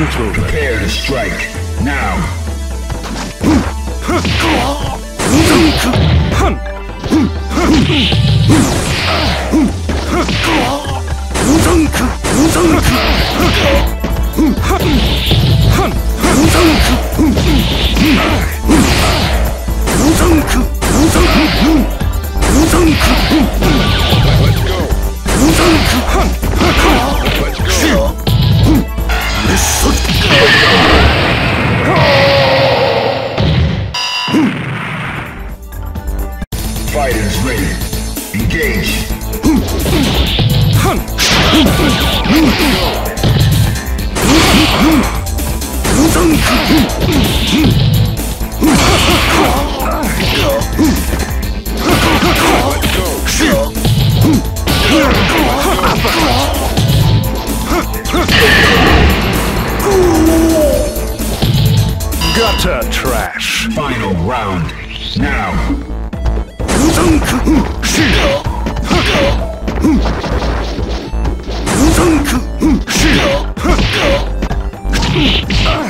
Prepare to strike. Gutter trash. Final round. Now. Uh.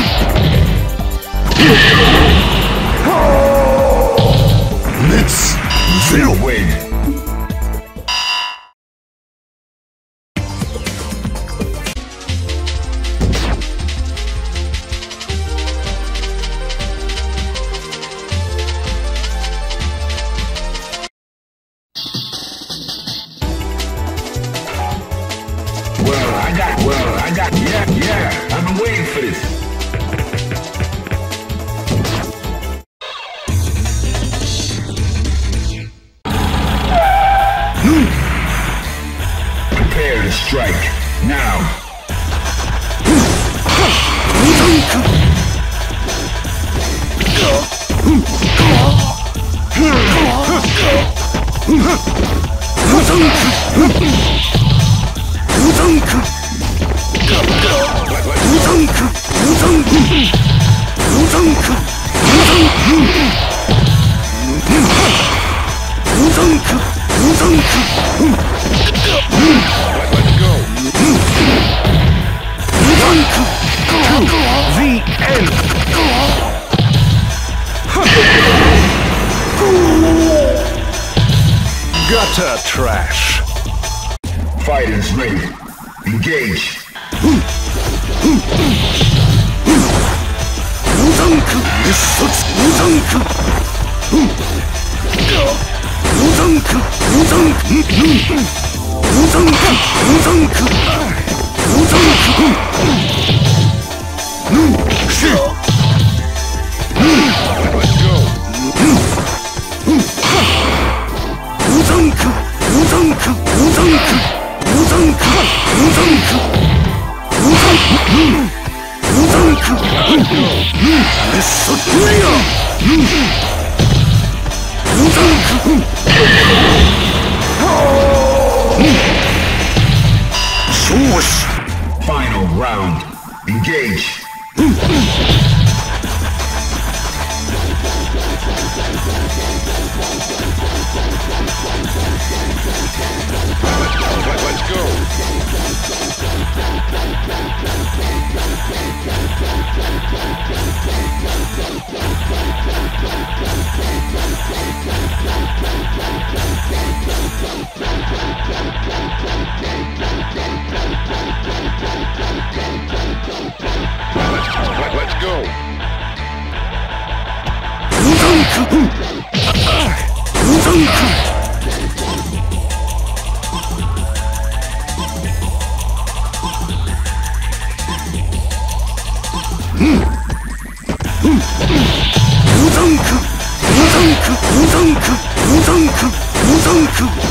ンク無残苦無残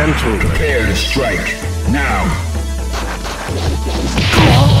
gentle. Prepare to strike. Now. Go.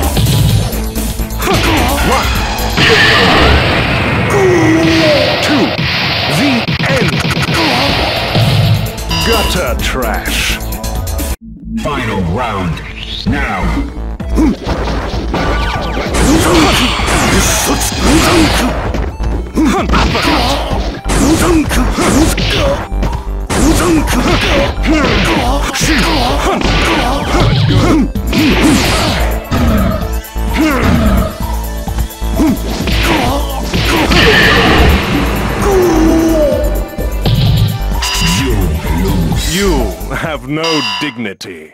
Gutter trash. Final round now. Dignity.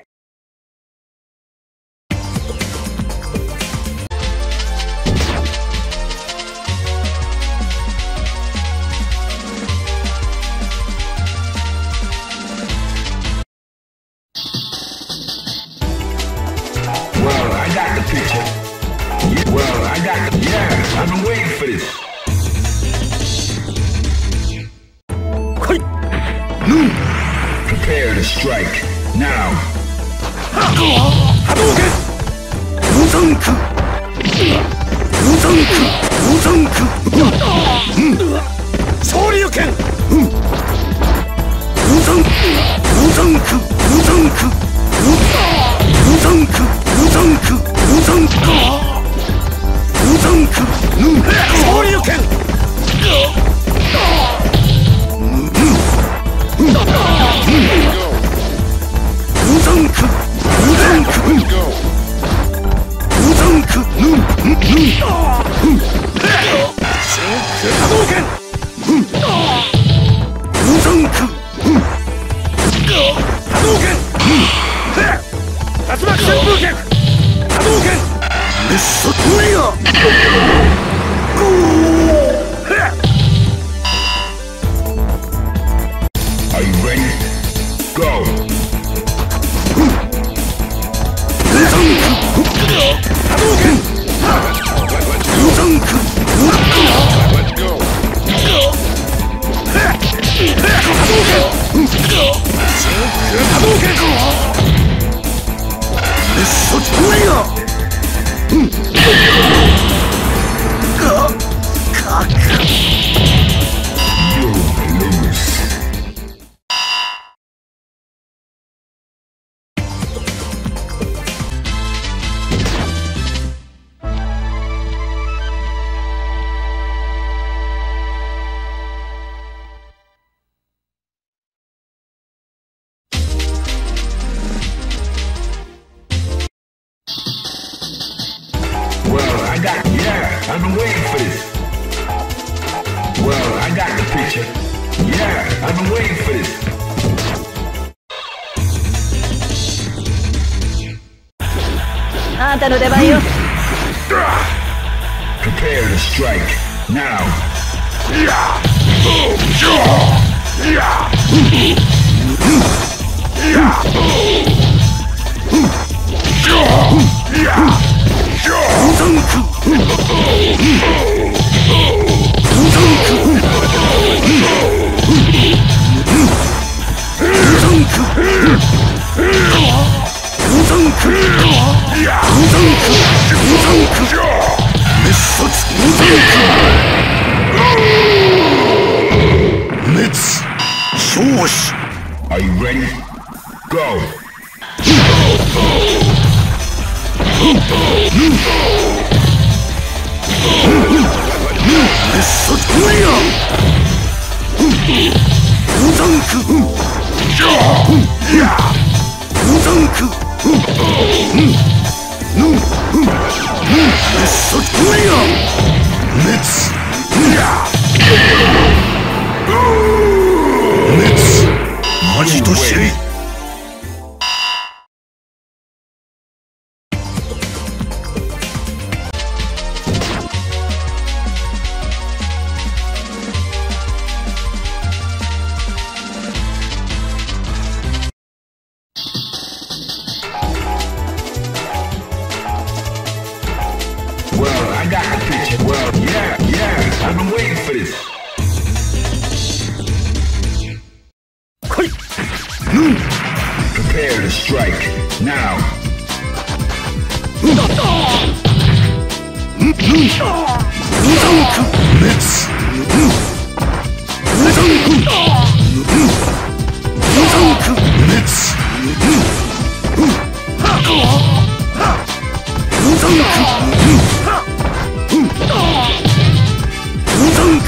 Ooh.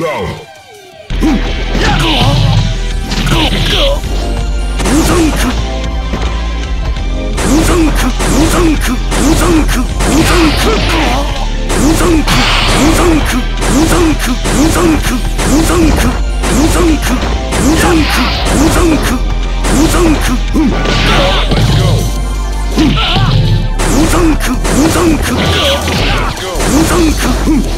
Let's go!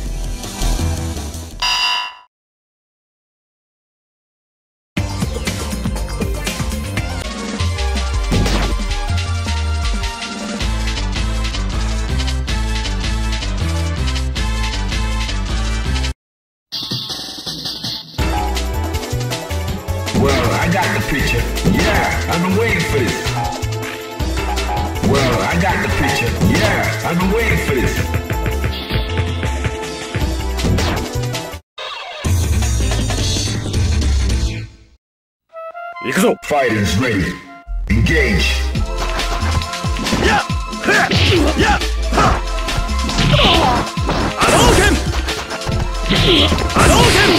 行くぞ。ファイターズレデジやっっアローケンアローケン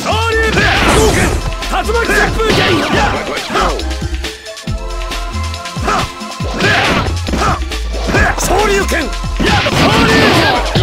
ソーリーアローケン竜巻風剣やっはっソーリー剣やっソーリー剣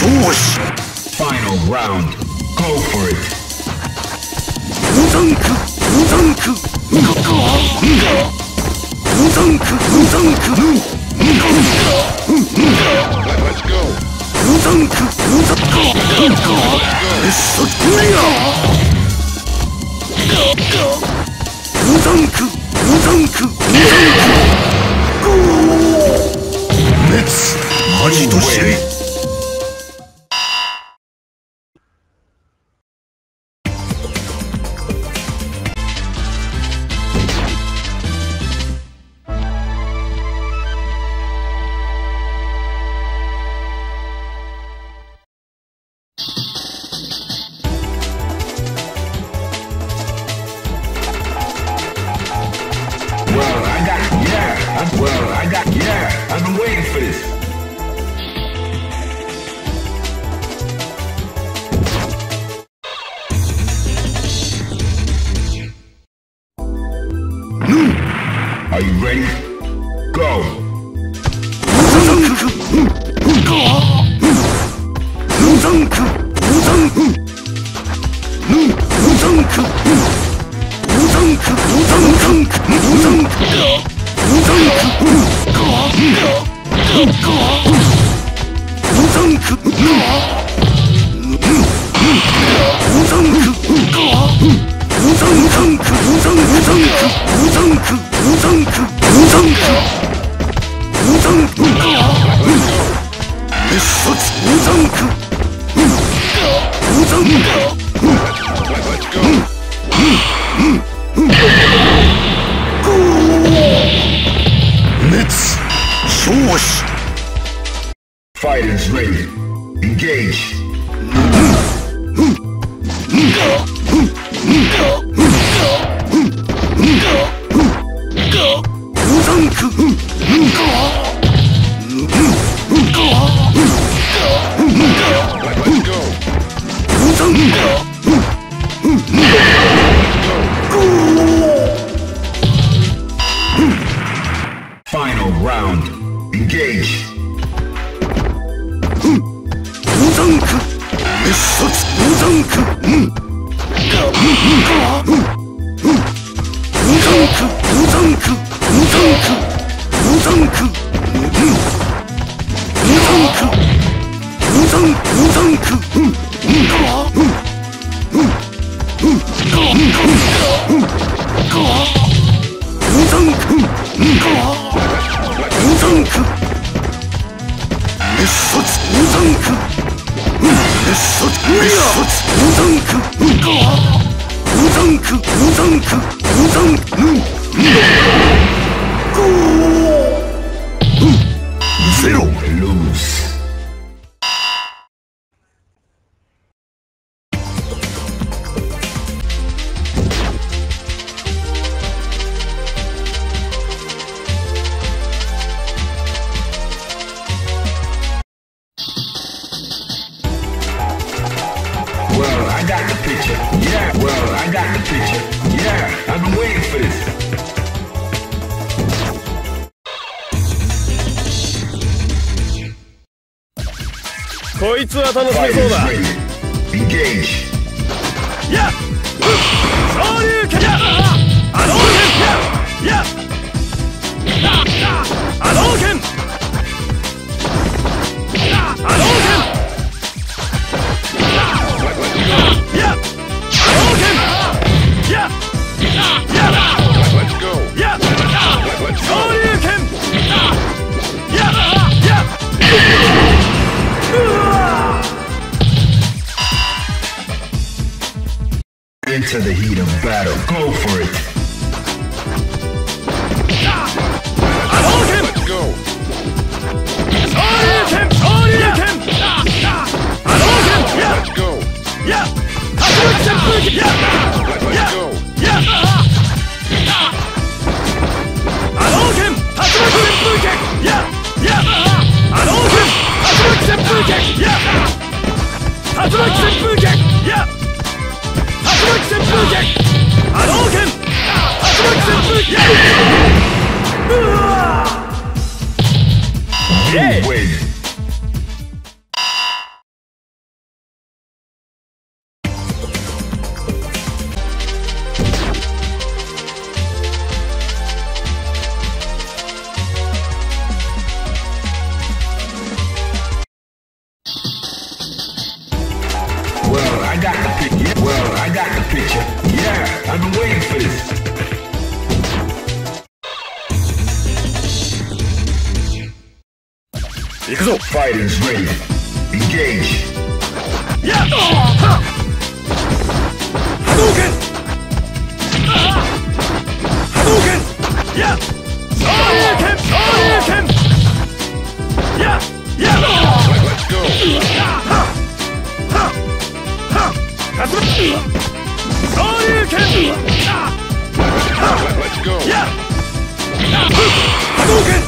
勝し。Final round. Go for it. 無残苦ザンク無ザンクウ苦無残苦無ウ苦 Let's go 無残苦無残苦無残苦よクリザンク苦マジとしりンクいつは楽しめそうだ。やっ。昇竜拳。や波動拳。や波動拳。battle. Go for it. I hold him! Go! Orient him! Orient him! I hold him! Yeah! Let's go! Yeah! Yeah! Let's go! Yeah! I him! Yeah! Yeah! I him! Yeah! I put some! Yeah! You win. Fighters ready. Engage. Yeah! Hadouken! Yeah! Yeah! Yeah! Let's go! Let's go! Yeah! Hadouken!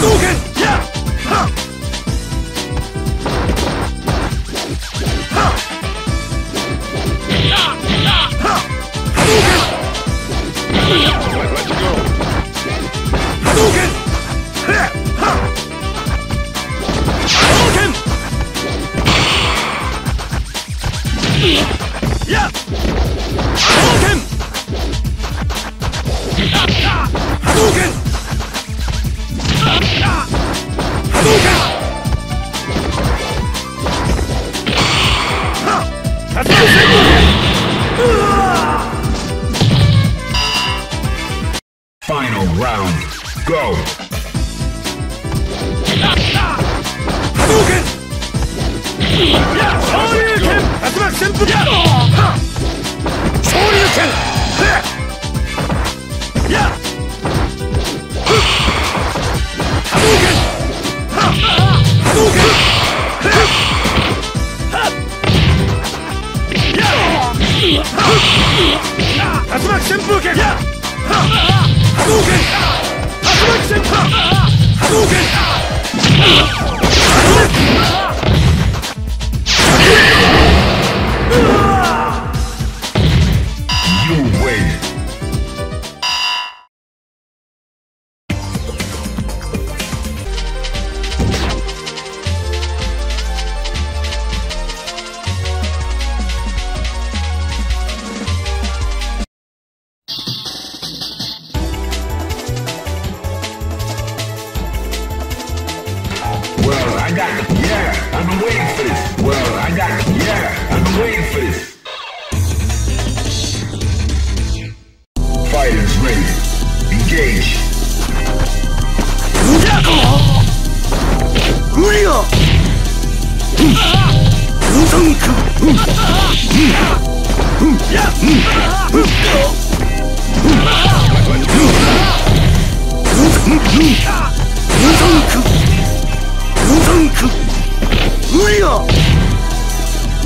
動拳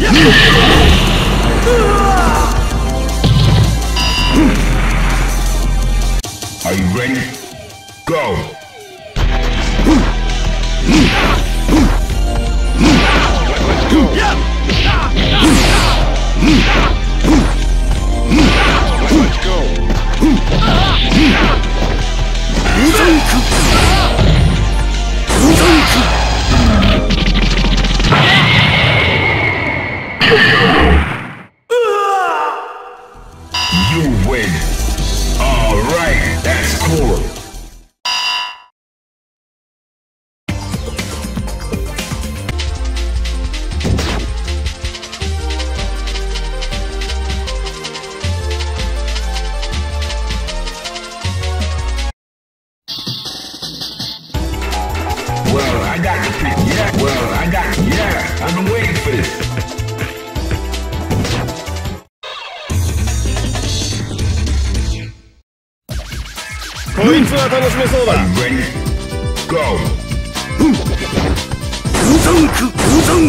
Are you ready? Let's go! うん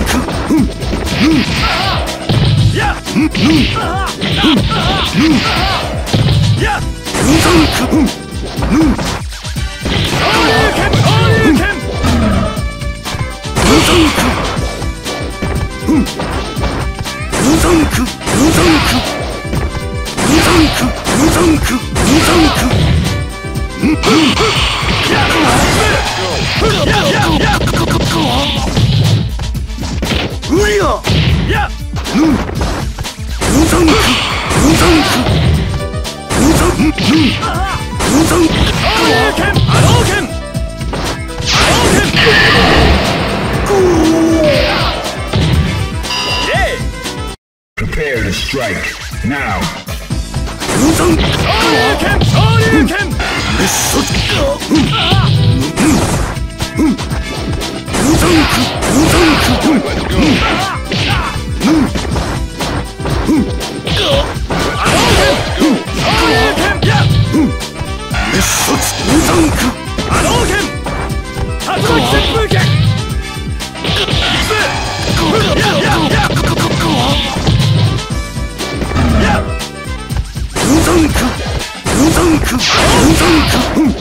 Yeah! うん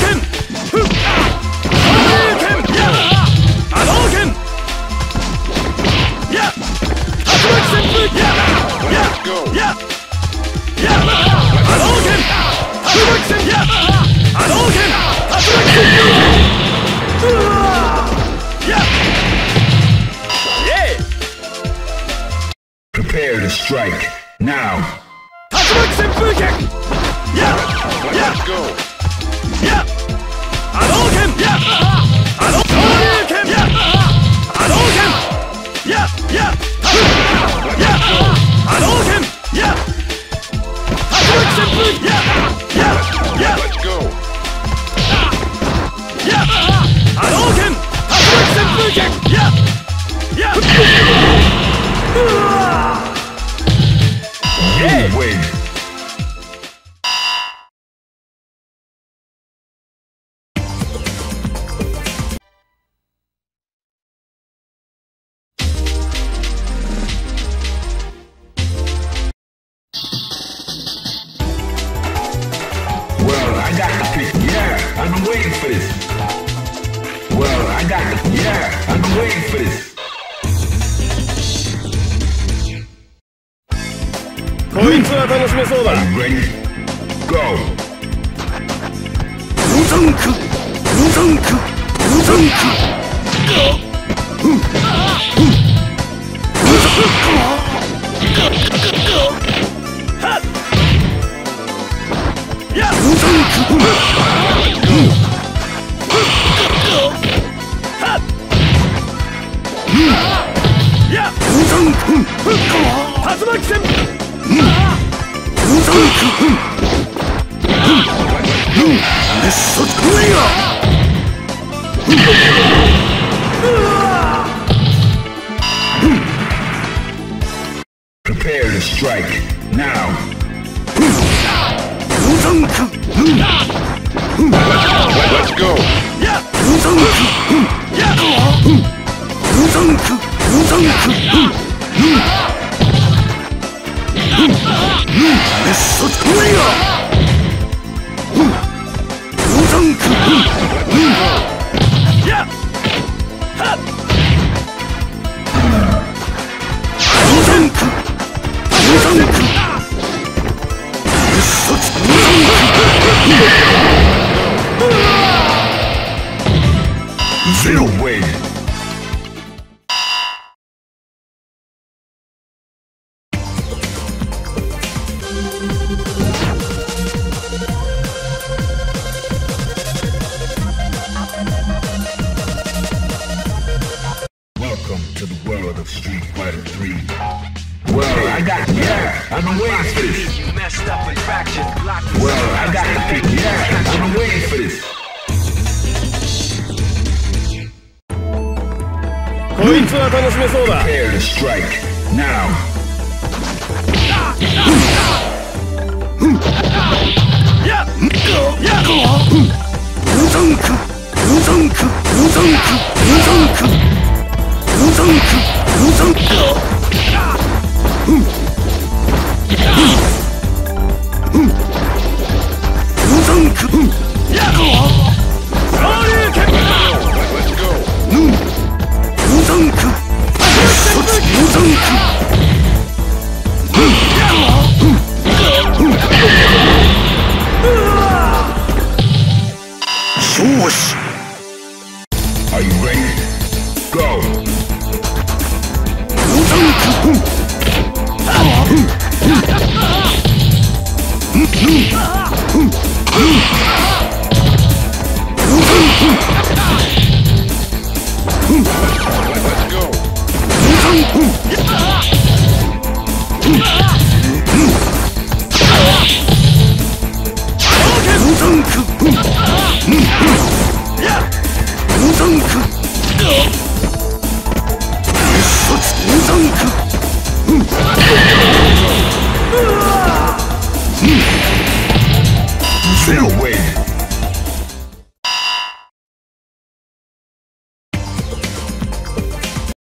for this. Well, I got it. Yeah, I've been waiting for this. こいつは楽しめそうだ。Ready? Go! ブザンクブザンクブザンクブザンクやっブザンク竜巻戦うンよしそっぞ